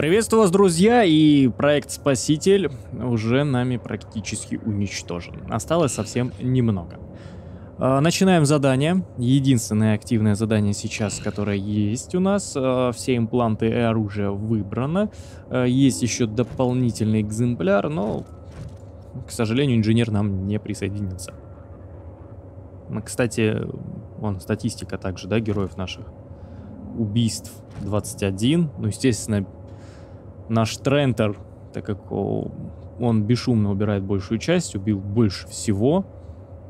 Приветствую вас, друзья, и проект Спаситель уже нами практически уничтожен. Осталось совсем немного. А, начинаем задание. Единственное активное задание сейчас, которое есть у нас. А, все импланты и оружие выбрано. А, есть еще дополнительный экземпляр, но, к сожалению, инженер нам не присоединился. Кстати, вон статистика также, да, героев наших. Убийств 21. Ну, естественно, наш Трентер, так как он бесшумно убирает большую часть, убил больше всего.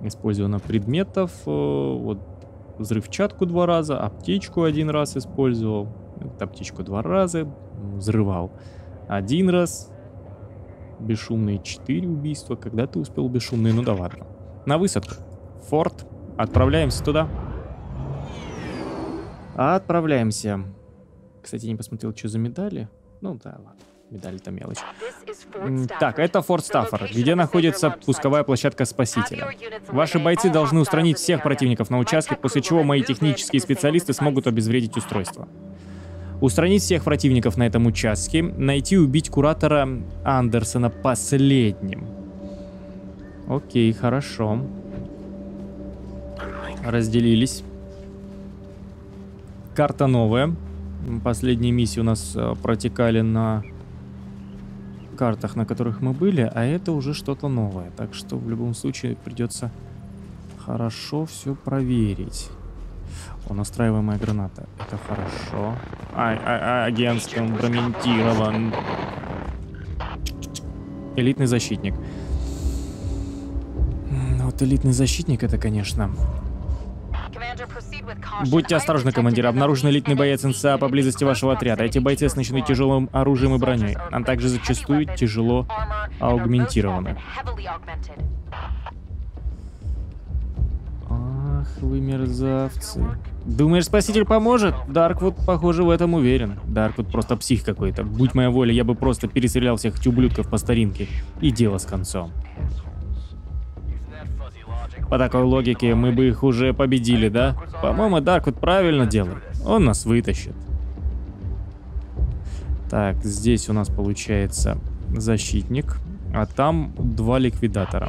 Использовано предметов, э, вот взрывчатку два раза, аптечку один раз использовал, аптечку два раза, взрывал один раз, бесшумные четыре убийства, когда ты успел бесшумные, ну да ладно. На высадку. Форт. Отправляемся туда. Отправляемся. Кстати, не посмотрел, что за медали. Ну да, ладно. Медаль-то мелочь. Так, это Форт Стаффорд, где находится пусковая площадка Спасителя. Ваши бойцы должны устранить всех противников на участке, после чего мои технические специалисты смогут обезвредить устройство. Устранить всех противников на этом участке, найти и убить куратора Андерсона последним. Окей, хорошо. Разделились. Карта новая. Последние миссии у нас э, протекали на картах, на которых мы были, а это уже что-то новое. Так что в любом случае придется хорошо все проверить. О, настраиваемая граната. Это хорошо. Ай, агент скомпрометирован. Элитный защитник. Вот элитный защитник это, конечно, Будьте осторожны, командир. Обнаружен элитный боец НСА поблизости вашего отряда. Эти бойцы оснащены тяжелым оружием и броней, а также зачастую тяжело аугментированы. Ах, вы мерзавцы. Думаешь, спаситель поможет? Дарквуд, похоже, в этом уверен. Дарквуд просто псих какой-то. Будь моя воля, я бы просто перестрелял всех этих ублюдков по старинке. И дело с концом. По такой логике мы бы их уже победили, да? По-моему, Дарквуд правильно делает. Он нас вытащит. Так, здесь у нас получается защитник, а там два ликвидатора.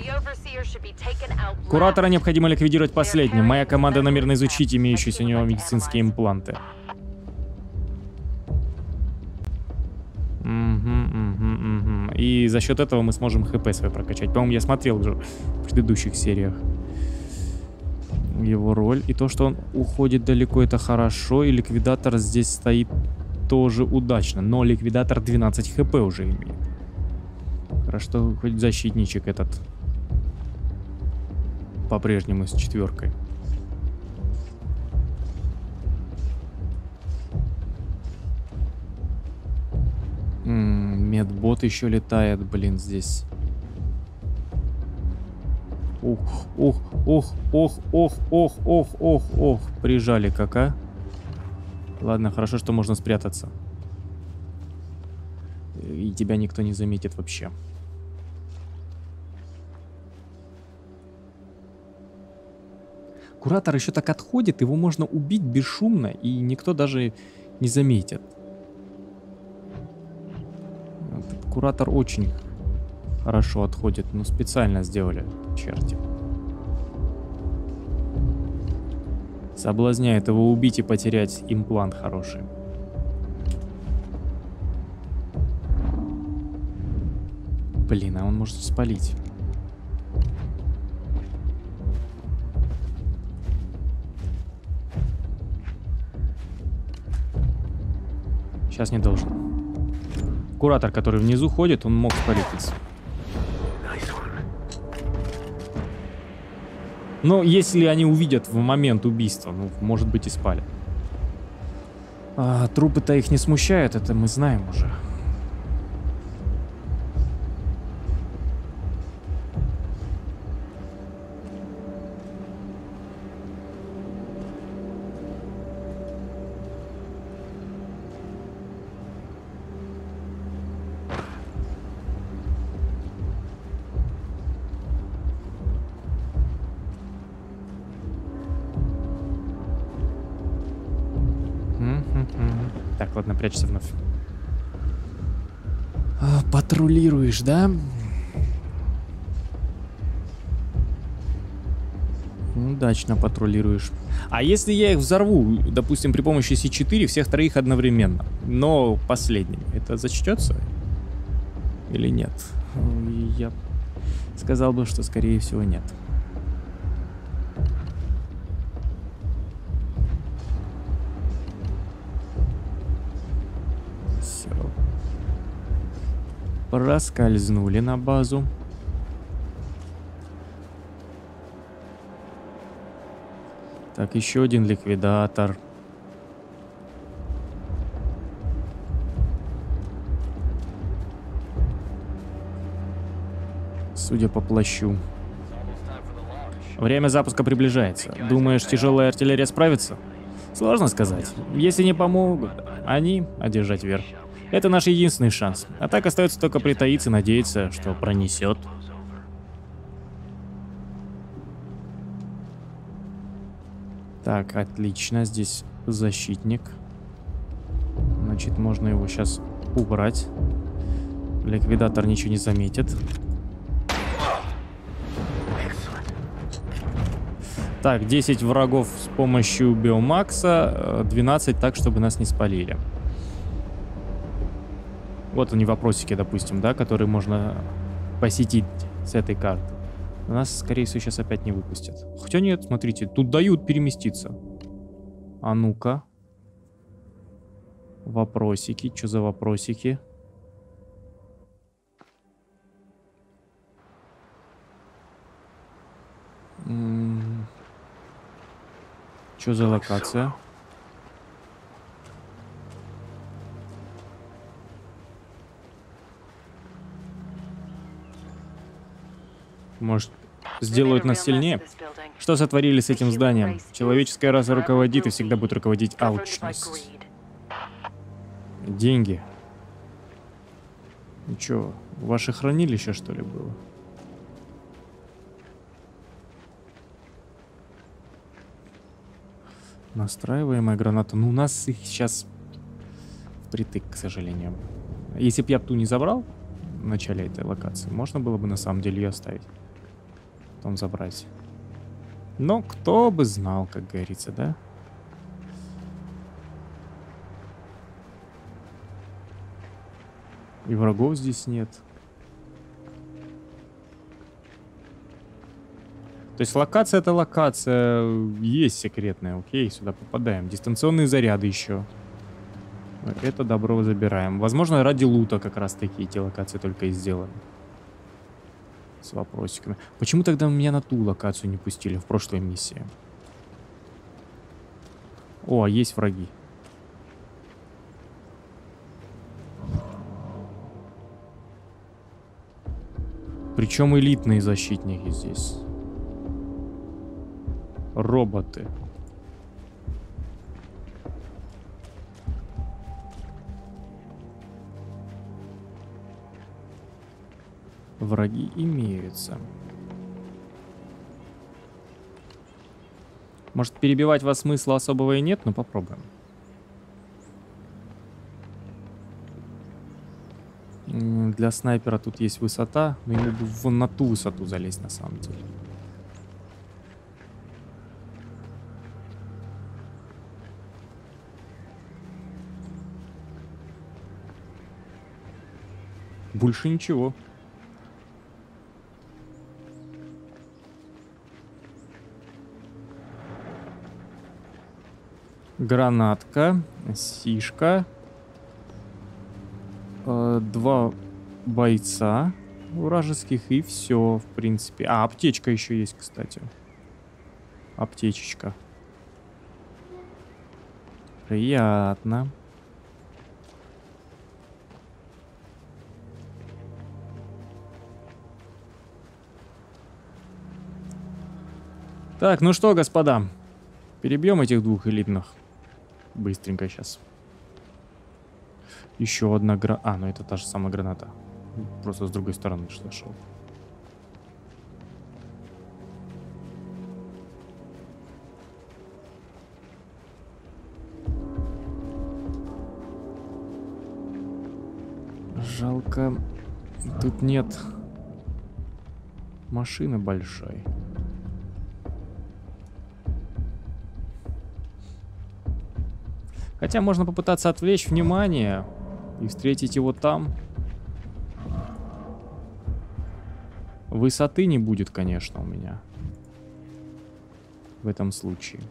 Куратора необходимо ликвидировать последним. Моя команда намерена изучить имеющиеся у него медицинские импланты. Угу, угу, угу. И за счет этого мы сможем хп свой прокачать. По-моему, я смотрел уже в предыдущих сериях его роль. И то, что он уходит далеко, это хорошо. И ликвидатор здесь стоит тоже удачно. Но ликвидатор 12 хп уже имеет. Хорошо, хоть защитничек этот по-прежнему с четверкой. Медбот еще летает, блин, здесь. Ух, ух, ух, ох, ох, ох, ох, ох, ох. Прижали как, а? Ладно, хорошо, что можно спрятаться. И тебя никто не заметит вообще. Куратор еще так отходит, его можно убить бесшумно, и никто даже не заметит. Куратор очень хорошо отходит. Ну, специально сделали, черти. Соблазняет его убить и потерять имплант хороший. Блин, а он может спалить. Сейчас не должен. Куратор, который внизу ходит, он мог спалить. Но если они увидят в момент убийства, ну, может быть и спали. А, трупы-то их не смущают, это мы знаем уже. Так, ладно, прячься вновь. патрулируешь, да? Удачно патрулируешь. А если я их взорву, допустим, при помощи С4, всех троих одновременно, но последним, это зачтется? Или нет? Я сказал бы, что скорее всего нет. Проскользнули на базу. Так, еще один ликвидатор. Судя по плащу. Время запуска приближается. Думаешь, тяжелая артиллерия справится? Сложно сказать. Если не помогут, они одержать верх. Это наш единственный шанс. А так остается только притаиться и надеяться, что пронесет. Так, отлично. Здесь защитник. Значит, можно его сейчас убрать. Ликвидатор ничего не заметит. Так, 10 врагов с помощью биомакса, 12 так, чтобы нас не спалили. Вот они вопросики, допустим, да, которые можно посетить с этой карты. Нас, скорее всего, сейчас опять не выпустят. Хотя нет, смотрите, тут дают переместиться. А ну-ка. Вопросики. Что за вопросики? Что за локация? Может, сделают нас сильнее? Что сотворили с этим зданием? Человеческая раса руководит и всегда будет руководить алчность. Деньги. Ну чё, ваше хранилище, что ли, было? Настраиваемая граната. Ну, у нас их сейчас впритык, к сожалению. Если бы я ту не забрал в начале этой локации, можно было бы на самом деле ее оставить потом забрать. Но кто бы знал, как говорится, да? И врагов здесь нет. То есть локация это локация, есть секретная, окей, сюда попадаем. Дистанционные заряды еще. Это добро забираем. Возможно, ради лута как раз таки эти локации только и сделаны с вопросиками. Почему тогда меня на ту локацию не пустили в прошлой миссии? О, а есть враги. Причем элитные защитники здесь. Роботы. Враги имеются. Может, перебивать вас смысла особого и нет, но попробуем. Для снайпера тут есть высота, но ему бы вон на ту высоту залезть на самом деле. Больше ничего. Гранатка, сишка, э, два бойца вражеских и все, в принципе. А, аптечка еще есть, кстати. Аптечечка. Приятно. Так, ну что, господа, перебьем этих двух элитных. Быстренько сейчас. Еще одна гра... А, ну это та же самая граната. Просто с другой стороны что шел. Жалко, тут нет машины большой. Хотя можно попытаться отвлечь внимание и встретить его там. Высоты не будет, конечно, у меня. В этом случае.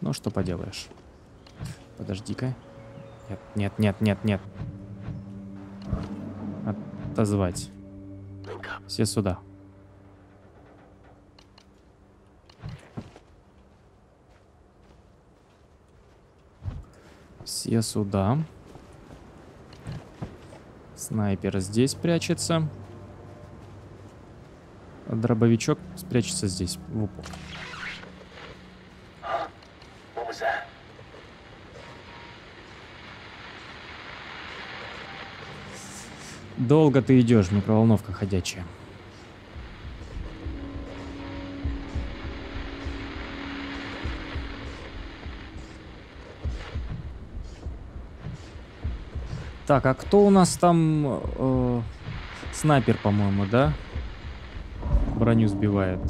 Ну, что поделаешь. Подожди-ка. Нет, нет, нет, нет, нет. Отозвать. Все сюда. Все сюда. Снайпер здесь прячется. Дробовичок спрячется здесь, в упор. Долго ты идешь, микроволновка ходячая. Так, а кто у нас там... Э, снайпер, по-моему, да? Броню сбивает.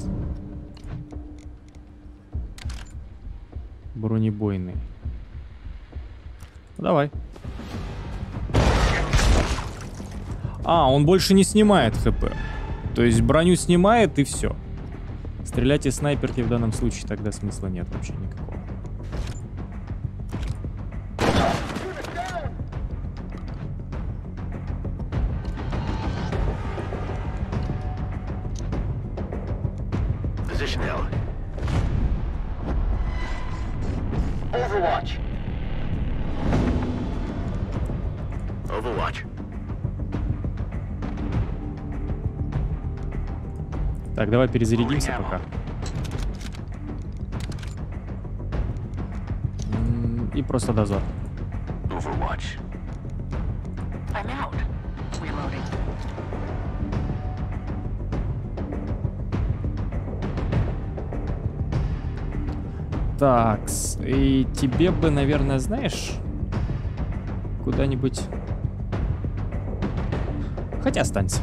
Бронебойный. Ну, давай. А, он больше не снимает хп. То есть броню снимает и все. Стрелять из снайперки в данном случае тогда смысла нет вообще никакого. Давай перезарядимся пока. И просто дозор. Так, и тебе бы, наверное, знаешь, куда-нибудь... Хотя останься.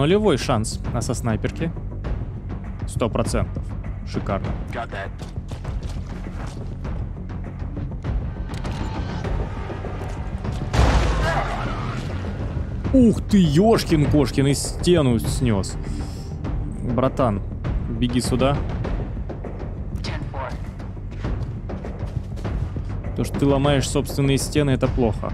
Нулевой шанс на со снайперки. Сто процентов. Шикарно. Ух ты, ёшкин кошкин, и стену снес. Братан, беги сюда. То, что ты ломаешь собственные стены, это плохо.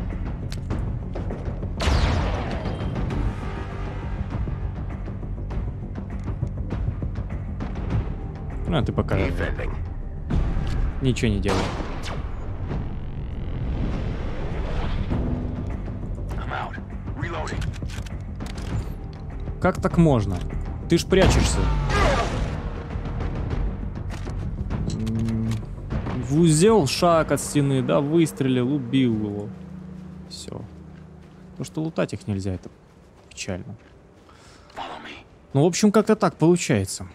А ты пока ничего не делай. Как так можно? Ты ж прячешься. В узел шаг от стены, да, выстрелил, убил его. Все. То, что лутать их нельзя, это печально. Ну, в общем, как-то так получается.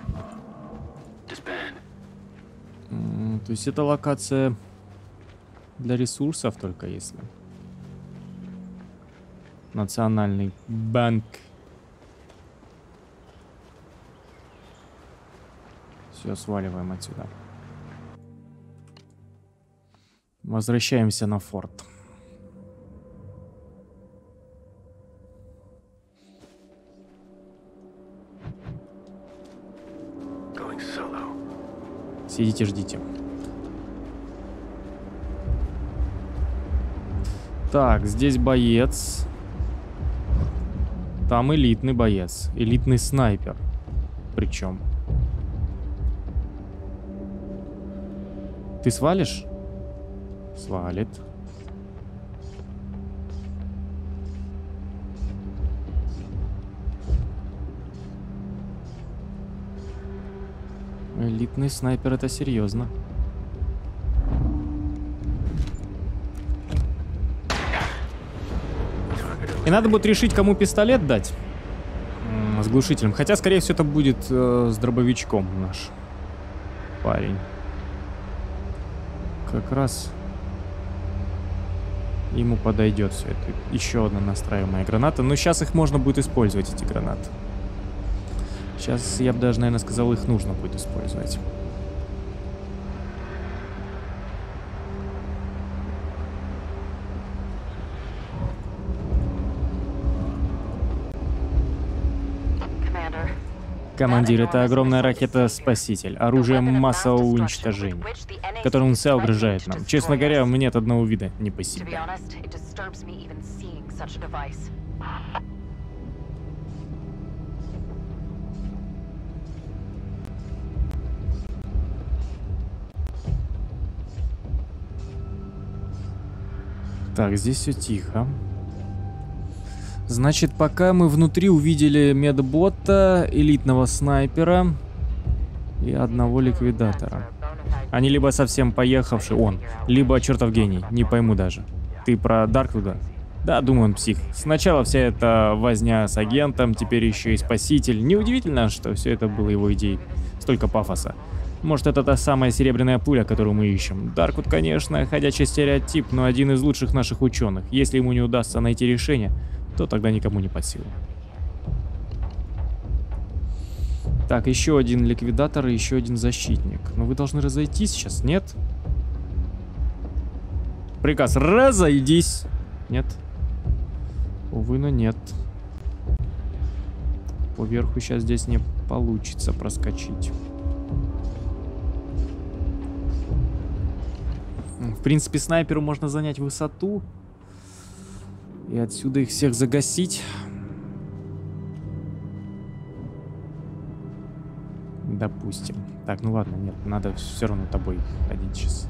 То есть это локация для ресурсов только если. Национальный банк. Все, сваливаем отсюда. Возвращаемся на форт. Сидите, ждите. Так, здесь боец. Там элитный боец. Элитный снайпер. Причем. Ты свалишь? Свалит. Элитный снайпер это серьезно. Надо будет решить, кому пистолет дать. С глушителем. Хотя, скорее всего, это будет э, с дробовичком наш парень. Как раз ему подойдет все это. Еще одна настраиваемая граната. Но сейчас их можно будет использовать, эти гранаты. Сейчас, я бы даже, наверное, сказал, их нужно будет использовать. Командир, это огромная ракета-спаситель, оружие массового уничтожения, которым НСА угрожает нам. Честно говоря, мне от одного вида не по себе. Так, здесь все тихо. Значит, пока мы внутри увидели медбота, элитного снайпера и одного ликвидатора. Они либо совсем поехавший, он, либо чертов гений, не пойму даже. Ты про Дарквуда? Да, думаю, он псих. Сначала вся эта возня с агентом, теперь еще и спаситель. Неудивительно, что все это было его идеей. Столько пафоса. Может, это та самая серебряная пуля, которую мы ищем. Дарквуд, конечно, ходячий стереотип, но один из лучших наших ученых. Если ему не удастся найти решение, то тогда никому не под силу. Так, еще один ликвидатор и еще один защитник. Но вы должны разойтись сейчас, нет? Приказ, разойдись! Нет? Увы, но нет. Поверху сейчас здесь не получится проскочить. В принципе, снайперу можно занять высоту. И отсюда их всех загасить. Допустим. Так, ну ладно, нет, надо все равно тобой ходить сейчас.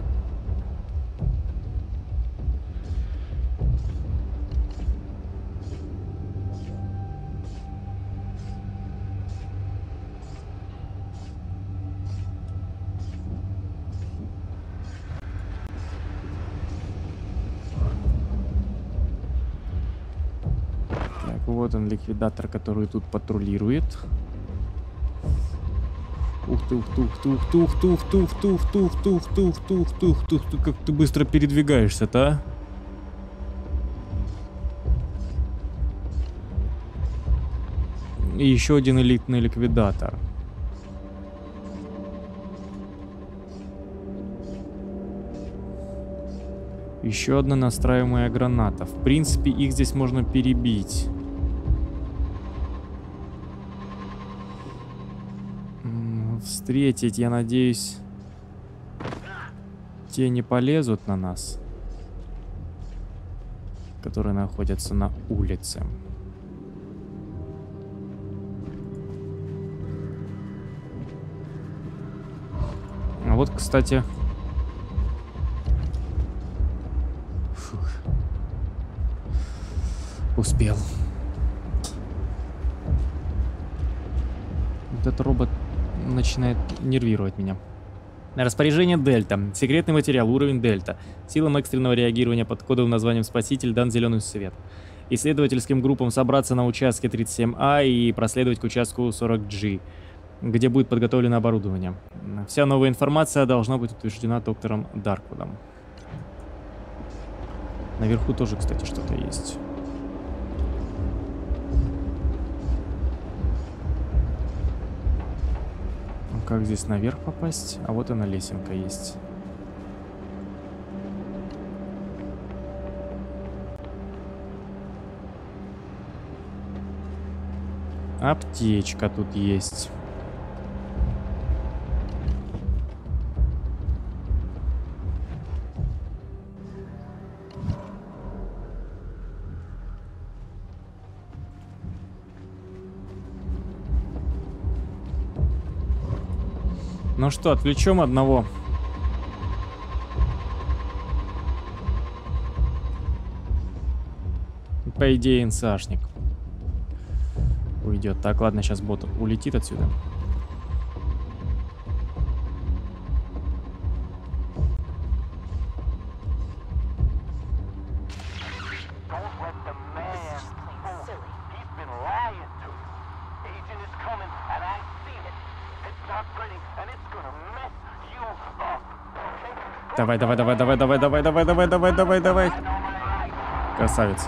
Ликвидатор, который тут патрулирует. Ух ты, ух ты, ух ты, ух ты, ух ты, ух ты, ух ты, ух ты, ух ты, ух ты, ух ты, ух ты, ух ты, ух ты, как ты быстро передвигаешься-то, а? И еще один элитный ликвидатор. Еще одна настраиваемая граната. В принципе, их здесь можно перебить. Встретить, я надеюсь, те не полезут на нас, которые находятся на улице. А вот, кстати... Фух. Успел. Этот робот начинает нервировать меня. Распоряжение Дельта. Секретный материал, уровень Дельта. Силам экстренного реагирования под кодовым названием Спаситель дан зеленый свет. Исследовательским группам собраться на участке 37А и проследовать к участку 40G, где будет подготовлено оборудование. Вся новая информация должна быть утверждена доктором Дарквудом. Наверху тоже, кстати, что-то есть. Как здесь наверх попасть? А вот она лесенка есть. Аптечка тут есть. Ну что, отвлечем одного. По идее, инсашник. Уйдет. Так, ладно, сейчас бот улетит отсюда. Давай, давай, давай, давай, давай, давай, давай, давай, давай, давай, давай. Красавец.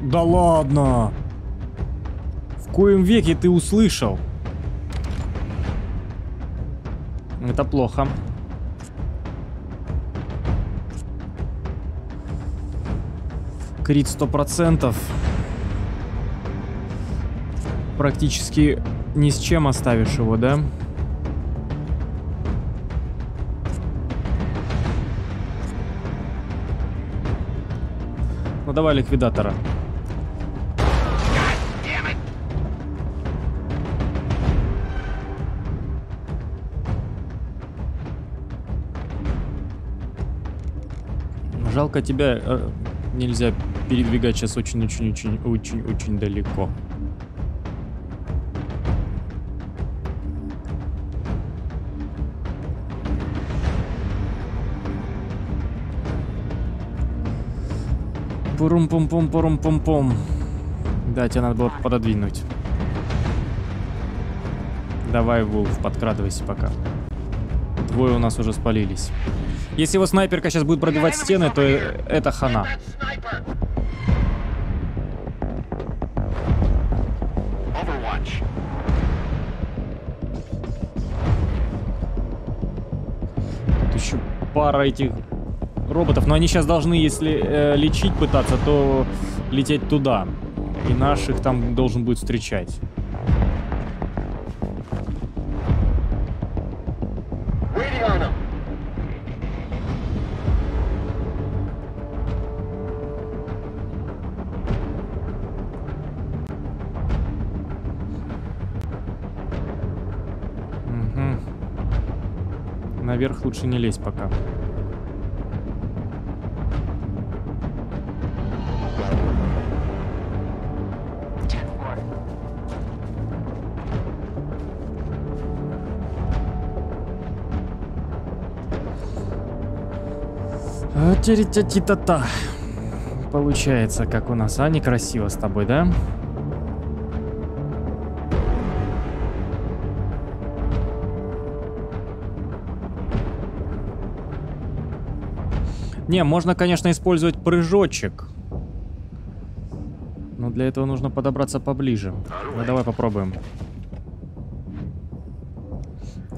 Да ладно! В коем веке ты услышал? Это плохо. Крит сто процентов. Практически ни с чем оставишь его, да? Ну давай ликвидатора. Жалко тебя э, нельзя передвигать сейчас очень-очень-очень-очень-очень далеко. Пурум-пум-пум-пурум-пум-пум. Да, тебе надо было пододвинуть. Давай, Вулф, подкрадывайся пока. Двое у нас уже спалились. Если его снайперка сейчас будет пробивать стены, то это хана. Тут еще пара этих роботов. Но они сейчас должны, если э, лечить пытаться, то лететь туда. И наших там должен будет встречать. наверх лучше не лезть пока. А, Теритя-ти-та-та. Получается, как у нас, а? Некрасиво с тобой, да? Не, можно, конечно, использовать прыжочек. Но для этого нужно подобраться поближе. Ну, давай попробуем.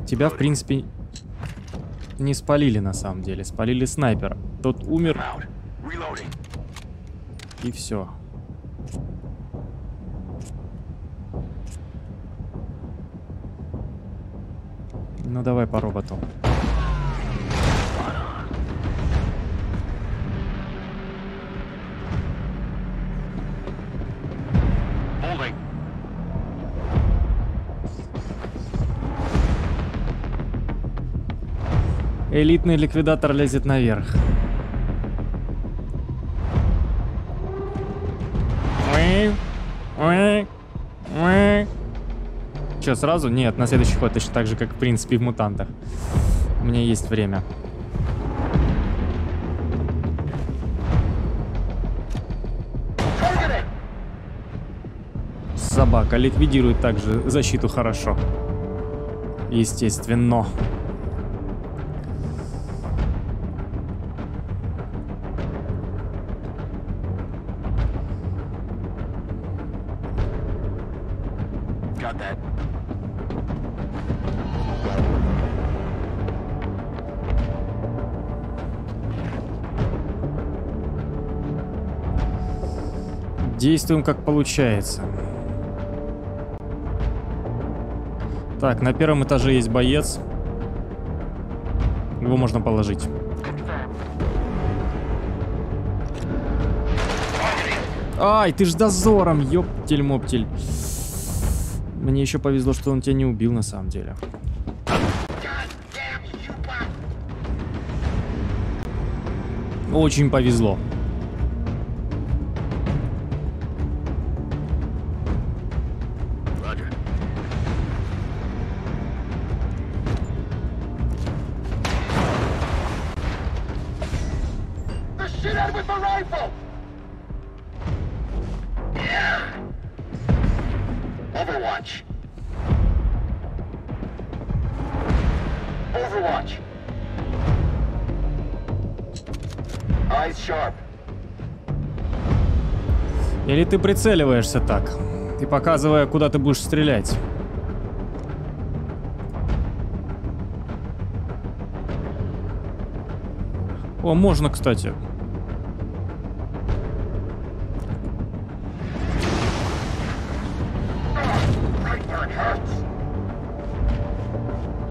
Тебя, в принципе, не спалили на самом деле. Спалили снайпера. Тот умер. И все. Ну давай по роботу. Элитный ликвидатор лезет наверх. Че, сразу? Нет, на следующий ход точно так же, как в принципе в мутантах. У меня есть время. Собака ликвидирует также защиту хорошо. Естественно. Действуем как получается. Так, на первом этаже есть боец. Его можно положить. Ай, ты ж дозором, ёптель-моптель. Мне еще повезло, что он тебя не убил на самом деле. Очень повезло. Прицеливаешься так, и показывая, куда ты будешь стрелять? О, можно, кстати.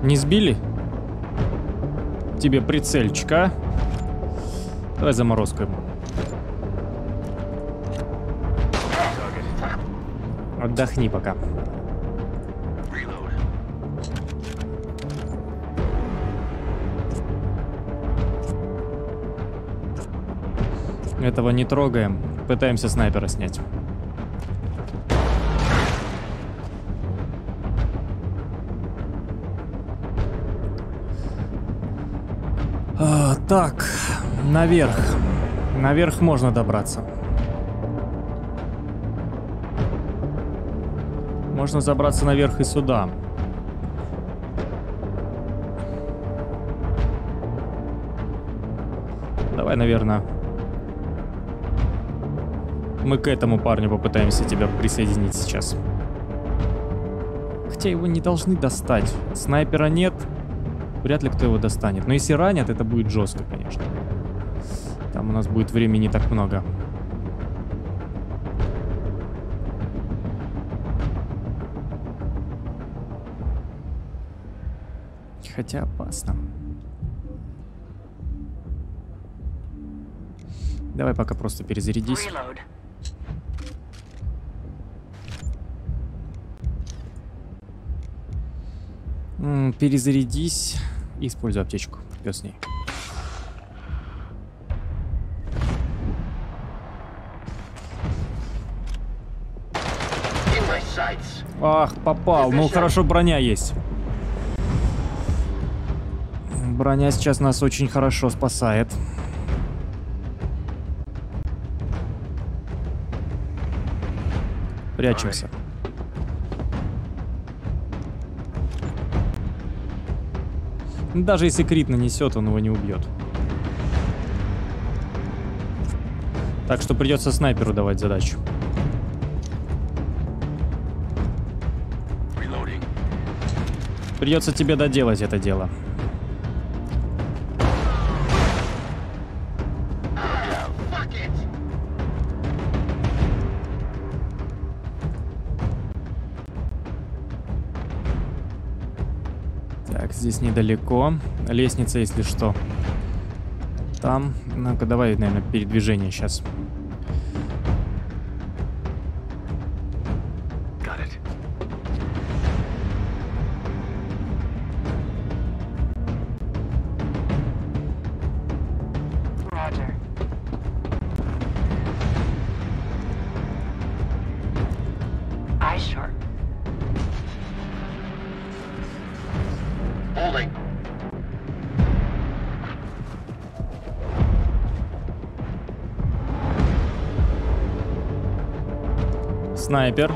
Не сбили? Тебе прицельчика. Давай заморозку ему. Отдохни пока. Этого не трогаем. Пытаемся снайпера снять. А, так, наверх. Наверх можно добраться. Можно забраться наверх и сюда. Давай, наверное, мы к этому парню попытаемся тебя присоединить сейчас. Хотя его не должны достать. Снайпера нет. Вряд ли кто его достанет. Но если ранят, это будет жестко, конечно. Там у нас будет времени так много. Хотя опасно. Давай пока просто перезарядись. Reload. М, Перезарядись и используй аптечку. Пес с ней. Ах, попал. Ну, хорошо, броня есть. Броня сейчас нас очень хорошо спасает. Прячемся. Даже если крит нанесет, он его не убьет. Так что придется снайперу давать задачу. Придется тебе доделать это дело. Здесь недалеко. Лестница, если что. Там. Ну-ка, давай, наверное, передвижение сейчас. Снайпер.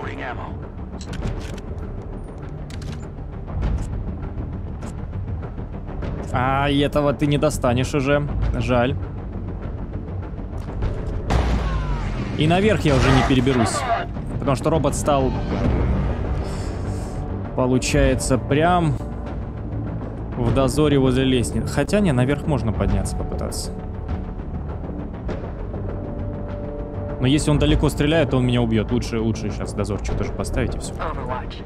А, этого ты не достанешь уже. Жаль. И наверх я уже не переберусь. Потому что робот стал... Получается, прям в дозоре возле лестницы. Хотя не, наверх можно подняться, попытаться. Но если он далеко стреляет, то он меня убьет. Лучше, лучше сейчас дозорчик тоже поставить и все. Overwatch.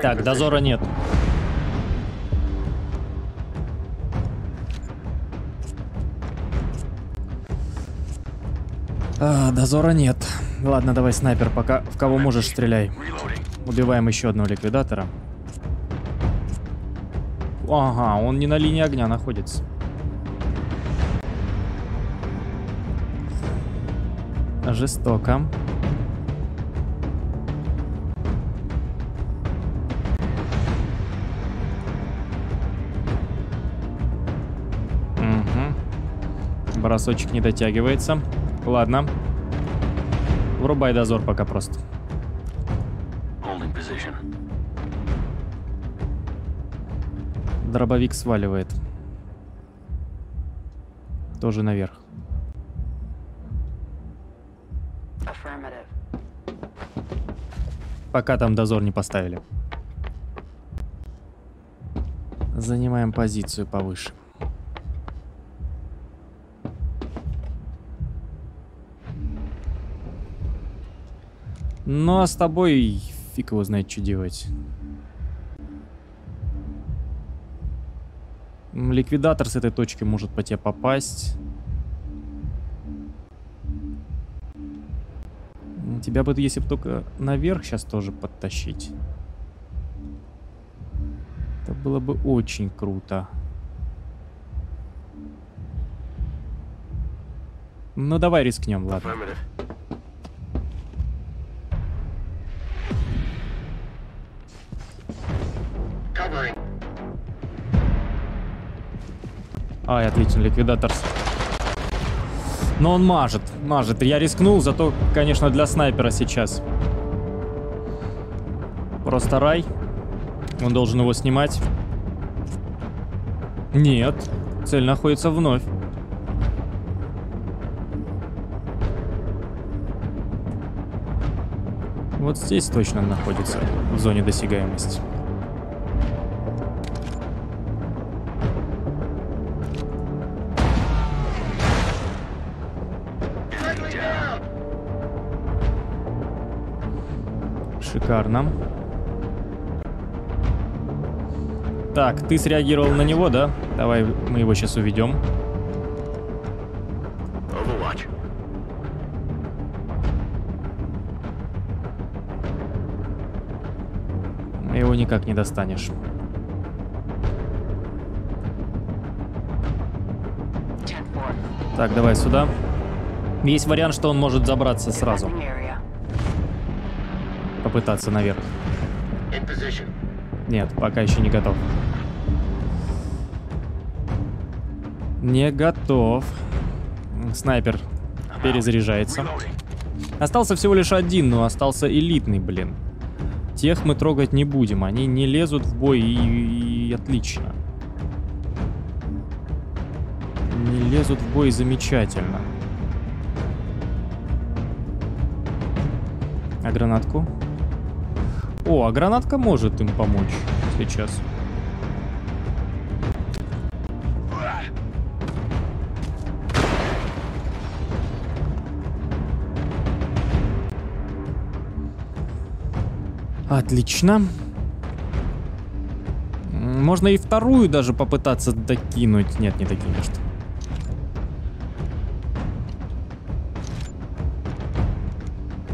Так, дозора нет. А, дозора нет. Ладно, давай, снайпер, пока в кого можешь стреляй. Убиваем еще одного ликвидатора. Ага, он не на линии огня находится. Жестоко. Угу. Бросочек не дотягивается. Ладно. Врубай дозор пока просто. Дробовик сваливает. Тоже наверх. Пока там дозор не поставили. Занимаем позицию повыше. Ну а с тобой фиг его знает, что делать. Ликвидатор с этой точки может по тебе попасть. М, Тебя бы, если бы только наверх сейчас тоже подтащить. Это было бы очень круто. Ну давай рискнем, ладно. Ай, отлично, ликвидатор. Но он мажет, мажет. Я рискнул, зато, конечно, для снайпера сейчас. Просто рай. Он должен его снимать. Нет, цель находится вновь. Вот здесь точно находится, в зоне досягаемости. Шикарно. Так, ты среагировал на него, да? Давай мы его сейчас уведем. Его никак не достанешь. Так, давай сюда. Есть вариант, что он может забраться сразу. Попытаться наверх. Нет, пока еще не готов. Не готов. Снайпер перезаряжается. Остался всего лишь один, но остался элитный, блин. Тех мы трогать не будем, они не лезут в бой и, и отлично. Не лезут в бой замечательно. А гранатку? О, а гранатка может им помочь сейчас. Отлично. Можно и вторую даже попытаться докинуть. Нет, не докинешь.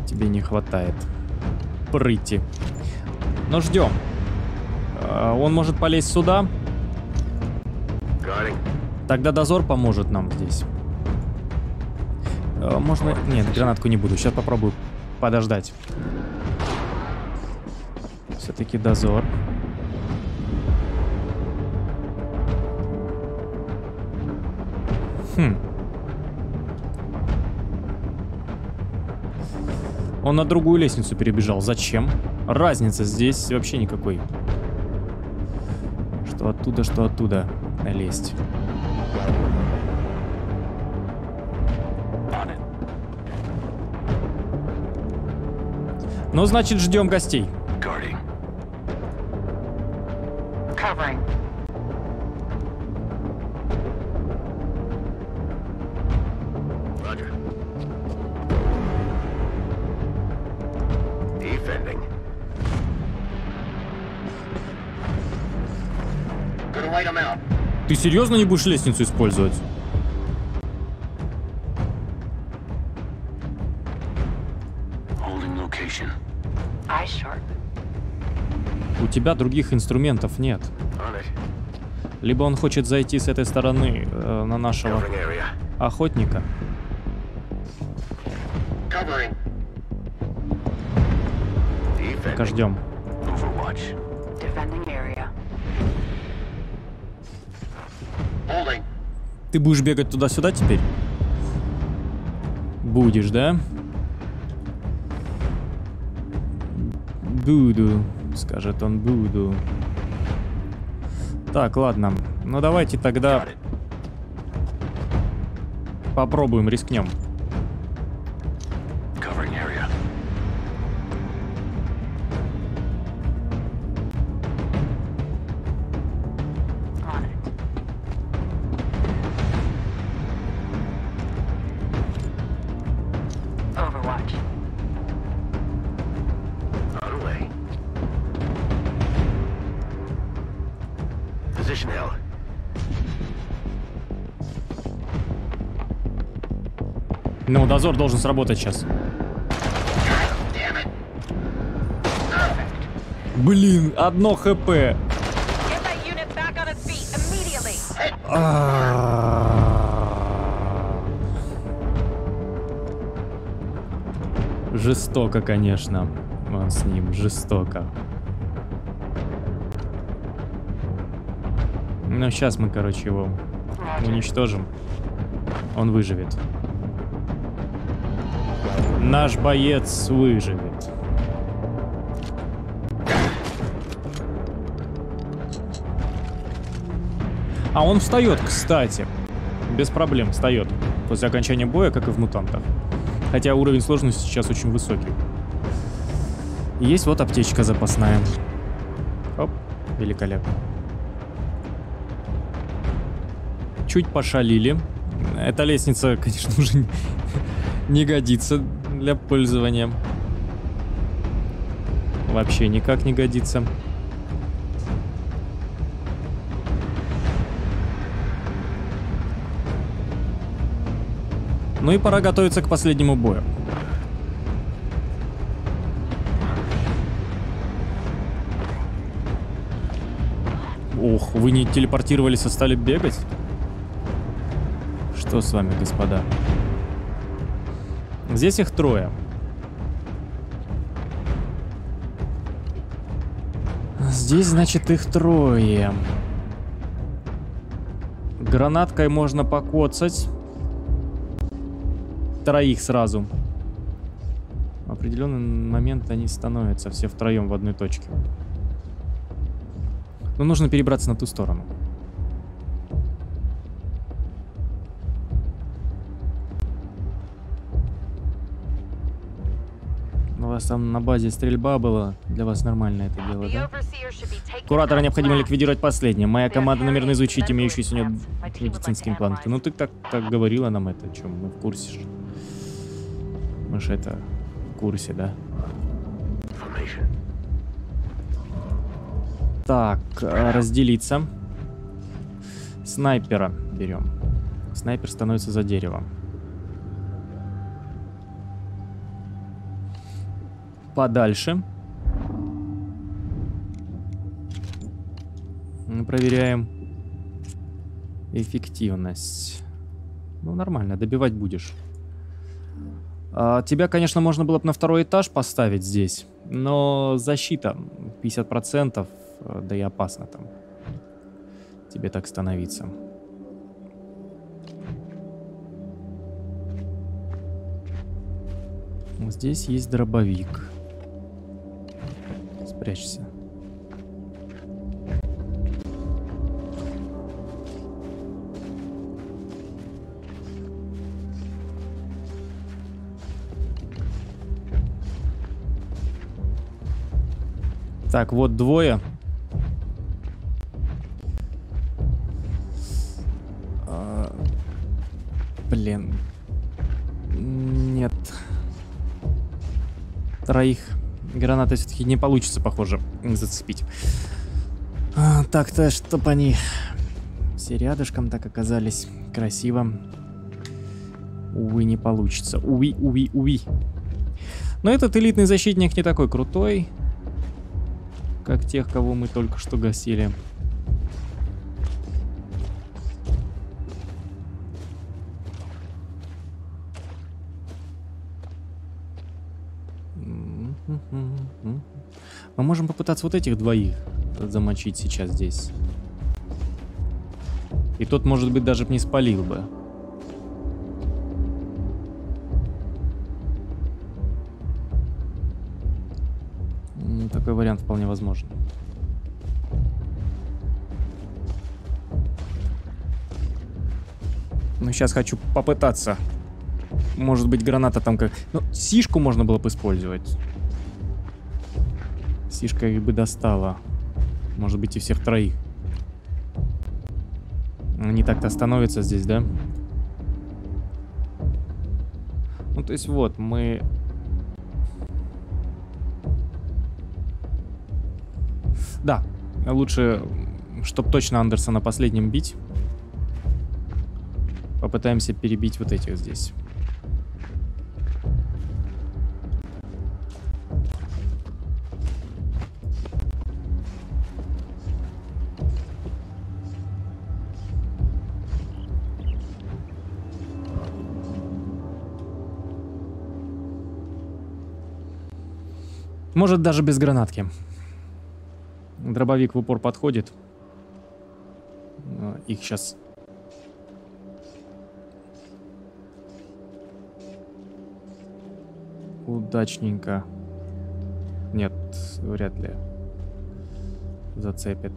Тебе не хватает прыти. Но ждем. А, Он может полезть сюда. Тогда дозор поможет нам здесь. Э, Можно... Нет, гранатку не буду. Сейчас попробую подождать. Все-таки дозор. Он на другую лестницу перебежал. Зачем? Разницы здесь вообще никакой. Что оттуда, что оттуда лезть. Ну, значит, ждем гостей. Ты серьезно не будешь лестницу использовать? У тебя других инструментов нет. Либо он хочет зайти с этой стороны э, на нашего охотника. Пока ждем. Ты будешь бегать туда-сюда теперь? Будешь, да? Буду, скажет он, буду. Так, ладно. Ну давайте тогда попробуем, рискнем. Дозор должен сработать сейчас. Блин, одно хп. Immediately. Жестоко, конечно. Он с ним жестоко. Ну, сейчас мы, короче, его уничтожим. Он выживет. Наш боец выживет. А он встает, кстати. Без проблем встает. После окончания боя, как и в мутантах. Хотя уровень сложности сейчас очень высокий. Есть вот аптечка запасная. Оп, великолепно. Чуть пошалили. Эта лестница, конечно, уже не- годится для пользования. Вообще никак не годится. Ну и пора готовиться к последнему бою. Ох, вы не телепортировались, а стали бегать? Что с вами, господа? Здесь их трое. Здесь, значит, их трое. Гранаткой можно покоцать. Троих сразу. В определенный момент они становятся все втроем в одной точке. Но нужно перебраться на ту сторону. Вас там на базе стрельба была. Для вас нормально это дело, да? Куратора необходимо ликвидировать последнее. Моя команда намерена изучить имеющиеся у нее медицинские импланты. Ну ты так, так говорила нам это, чем мы в курсе же. Мы же это в курсе, да? Так, э, разделиться. Снайпера берем. Снайпер становится за деревом. Подальше. Проверяем эффективность. Ну, нормально, добивать будешь. А, тебя, конечно, можно было бы на второй этаж поставить здесь, но защита 50%, э, да и опасно там тебе так становиться. Здесь есть дробовик. Спрячься. Так, вот двое. А, Блин. Нет. Троих гранатой все-таки не получится, похоже, зацепить. А, Так-то, чтоб они все рядышком так оказались. Красиво. Увы, не получится. Уви, уви, уви. Но этот элитный защитник не такой крутой, как тех, кого мы только что гасили. Можем попытаться вот этих двоих замочить сейчас здесь. И тот, может быть, даже не спалил бы. М, Такой вариант вполне возможен. Ну, сейчас хочу попытаться. Может быть, граната там как... Ну, сишку можно было бы использовать. Сишка их бы достала. Может быть, и всех троих. Не так-то становится здесь, да? Ну, то есть вот, мы... Да, лучше, чтоб точно Андерсона последним бить. Попытаемся перебить вот этих здесь. Может, даже без гранатки. Дробовик в упор подходит. А, Их сейчас... Удачненько. Нет, вряд ли. Зацепит.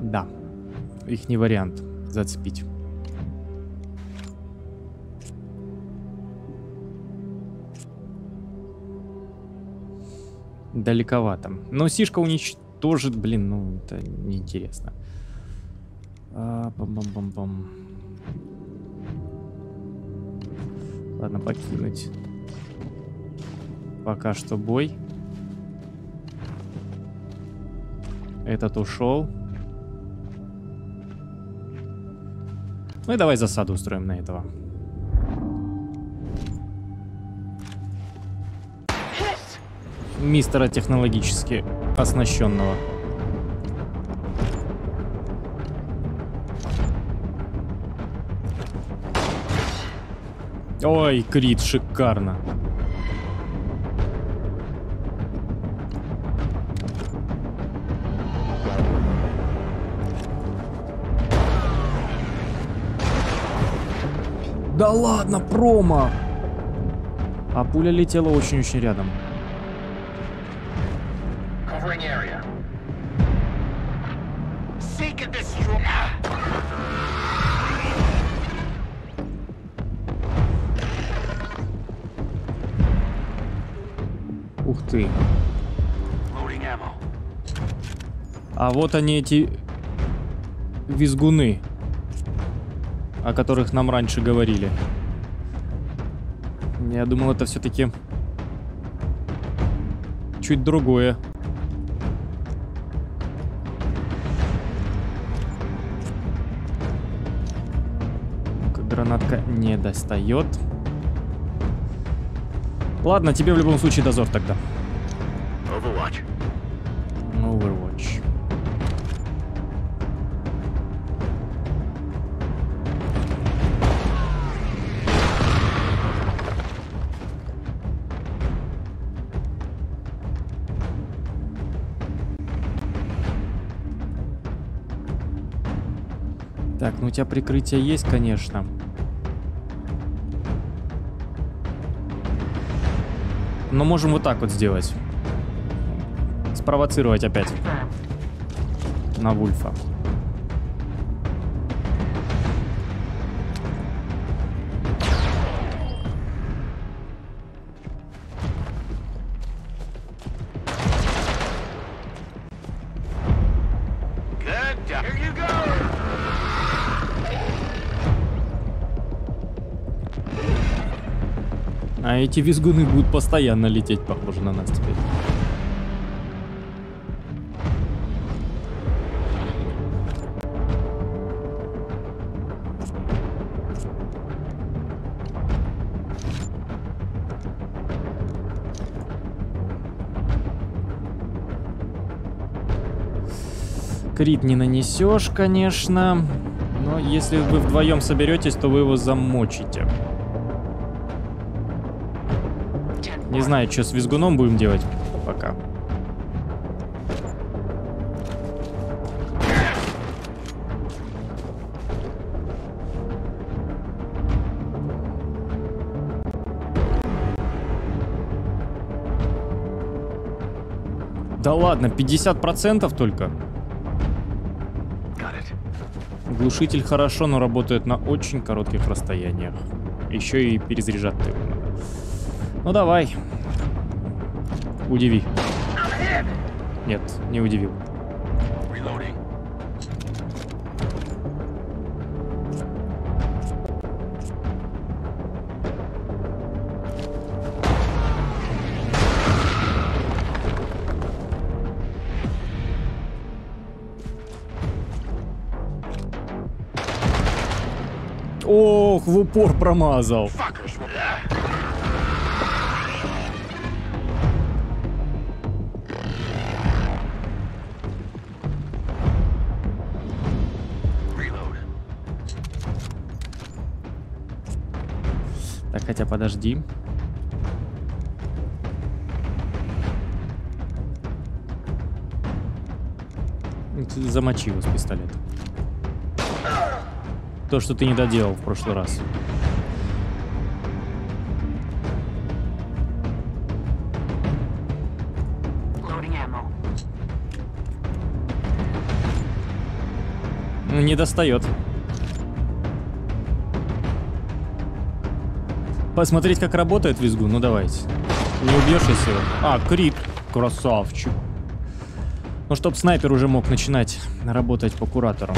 Да. Их не вариант зацепить. Далековато. Но Сишка уничтожит, блин, ну, это неинтересно. А, пам-пам-пам-пам. Ладно, покинуть. Пока что бой. Этот ушел. Ну и давай засаду устроим на этого. Мистера технологически оснащенного. Ой, Крит, шикарно. Да ладно, промо! А пуля летела очень-очень рядом. Ты. А вот они эти визгуны, о которых нам раньше говорили. Я думал, это все-таки чуть другое. Гранатка не достает. Ладно, тебе в любом случае дозор тогда. Тебя прикрытие есть, конечно. Но можем вот так вот сделать. Спровоцировать опять на Вульфа. Here you go. А эти визгуны будут постоянно лететь, похоже, на нас теперь. Крит не нанесешь, конечно. Но если вы вдвоем соберетесь, то вы его замочите. Не знаю, что с визгуном будем делать пока. Да ладно, 50% только. Глушитель хорошо, но работает на очень коротких расстояниях. Еще и перезаряжать надо. Ну давай. Удиви. Нет, не удивил. Ох, в упор промазал. Хотя подожди. Ты Замочи его с пистолета. То, что ты не доделал в прошлый раз. Ammo. Не достает. Посмотреть, как работает визгу? Ну давайте. Не убьешь если... А, крит. Красавчик. Ну, чтоб снайпер уже мог начинать работать по куратору.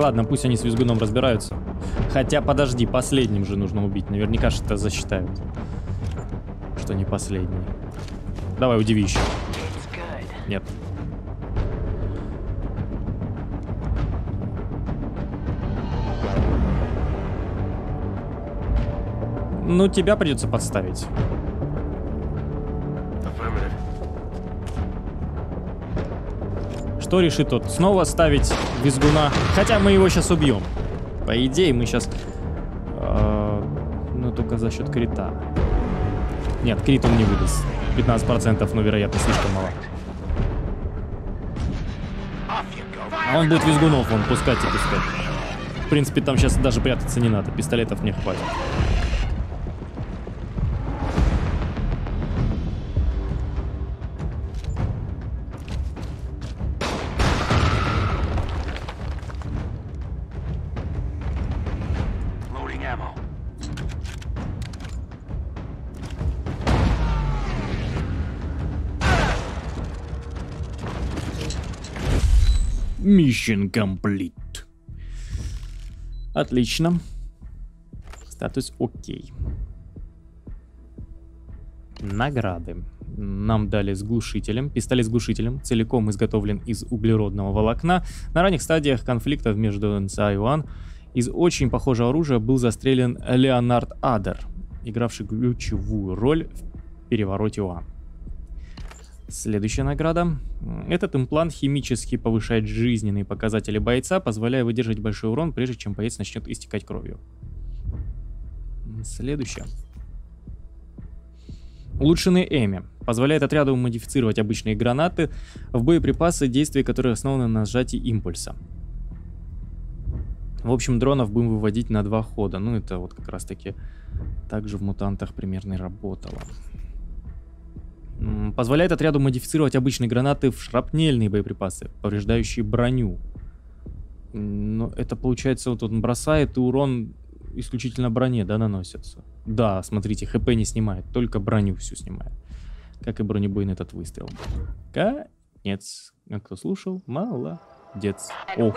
Ладно, пусть они с визгуном разбираются. Хотя, подожди, последним же нужно убить. Наверняка что-то засчитают. Что не последний. Давай, удиви еще. Нет. Ну, тебя придется подставить. Что решит тот? Снова ставить визгуна? Хотя мы его сейчас убьем. По идее, мы сейчас... ну, только за счет крита. Нет, крит он не выдаст. 15%, но, вероятно, слишком мало. А он будет визгунов, он пускать и пускать. В принципе, там сейчас даже прятаться не надо, пистолетов не хватит. Mission complete. Отлично. Статус окей. Награды. Нам дали с глушителем. Пистолет с глушителем, целиком изготовлен из углеродного волокна. На ранних стадиях конфликтов между НСА и ОАН из очень похожего оружия был застрелен Леонард Адер, игравший ключевую роль в перевороте ОАН. Следующая награда. Этот имплант химически повышает жизненные показатели бойца, позволяя выдержать большой урон, прежде чем боец начнет истекать кровью. Следующая. Улучшенный Эми. Позволяет отряду модифицировать обычные гранаты в боеприпасы, действия которых основаны на сжатии импульса. В общем, дронов будем выводить на два хода. Ну, это вот как раз таки также в мутантах примерно работало. Позволяет отряду модифицировать обычные гранаты в шрапнельные боеприпасы, повреждающие броню. Но это получается, вот он бросает, и урон исключительно броне, да, наносится? Да, смотрите, хп не снимает, только броню всю снимает. Как и бронебойный этот выстрел. Конец. А кто слушал? Молодец. And О,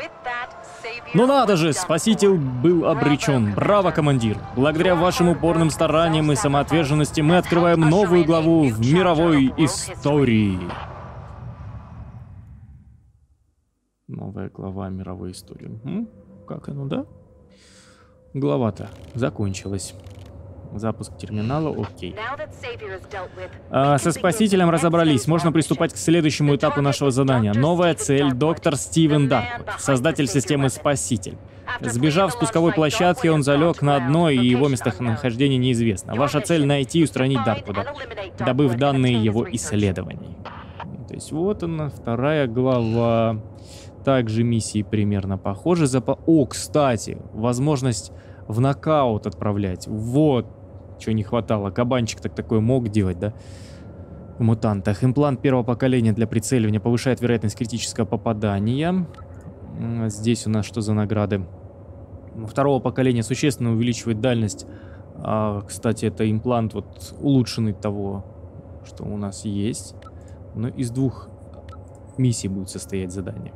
ну надо же, спаситель был обречен. Браво, командир. Благодаря вашим упорным стараниям и самоотверженности мы открываем новую главу в мировой истории. Новая глава мировой истории. М? как оно, да? Глава-то закончилась. Запуск терминала, окей. А, со спасителем разобрались. Можно приступать к следующему этапу нашего задания. Новая цель — доктор Стивен Дарквуд, создатель системы «Спаситель». Сбежав с пусковой площадки, он залег на дно, и его местонахождение неизвестно. Ваша цель — найти и устранить Дарквуда, добыв данные его исследований. То есть вот она, вторая глава. Также миссии примерно похожи. Запа... О, кстати, возможность в нокаут отправлять. Вот, чего не хватало. Кабанчик так такое мог делать, да? В мутантах. Имплант первого поколения для прицеливания повышает вероятность критического попадания. Здесь у нас что за награды? Второго поколения существенно увеличивает дальность. А, кстати, это имплант вот улучшенный того, что у нас есть. Но из двух миссий будет состоять задание.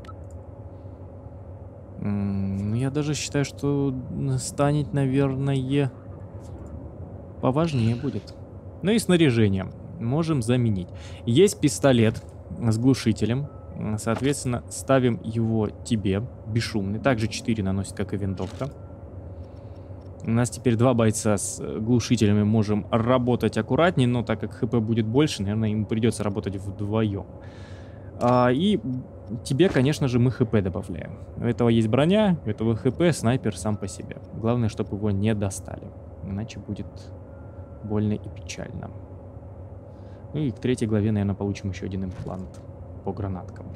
Ну, я даже считаю, что станет, наверное, поважнее будет. Ну и снаряжение. Можем заменить. Есть пистолет с глушителем. Соответственно, ставим его тебе, бесшумный. Также 4 наносит, как и винтовка. У нас теперь два бойца с э, глушителями. Можем работать аккуратнее, но так как хп будет больше, наверное, ему придется работать вдвоем. А, и тебе, конечно же, мы хп добавляем. У этого есть броня, у этого хп, снайпер сам по себе. Главное, чтобы его не достали. Иначе будет больно и печально. Ну и к третьей главе, наверное, получим еще один имплант по гранаткам.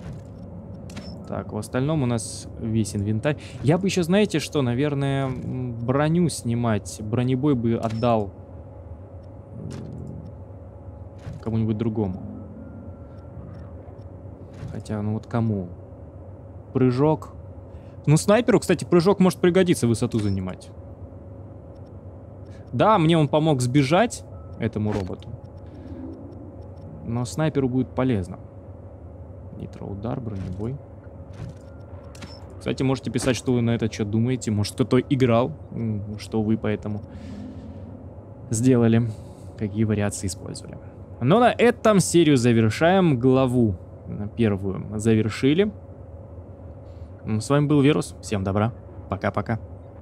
Так, в остальном у нас весь инвентарь. Я бы еще, знаете что, наверное, броню снимать. Бронебой бы отдал кому-нибудь другому. Хотя, ну вот кому? Прыжок. Ну, снайперу, кстати, прыжок может пригодиться высоту занимать. Да, мне он помог сбежать, этому роботу. Но снайперу будет полезно. Нитроудар, бронебой. Кстати, можете писать, что вы на это что думаете. Может, кто-то играл, что вы поэтому сделали, какие вариации использовали. Но на этом серию завершаем. Главу э, первую завершили. С вами был Вирус. Всем добра. Пока-пока.